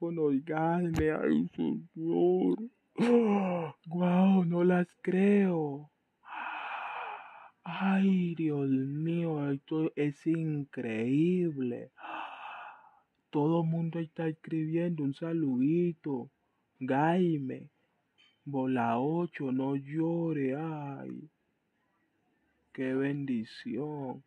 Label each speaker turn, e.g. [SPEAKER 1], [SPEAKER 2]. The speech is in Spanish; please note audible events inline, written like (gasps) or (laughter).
[SPEAKER 1] teléfonos, Jaime, ay señor. (gasps) Guau, no las creo. Ay, Dios mío, esto es increíble. Todo el mundo está escribiendo un saludito. Jaime, bola 8, no llore, ay. Qué bendición.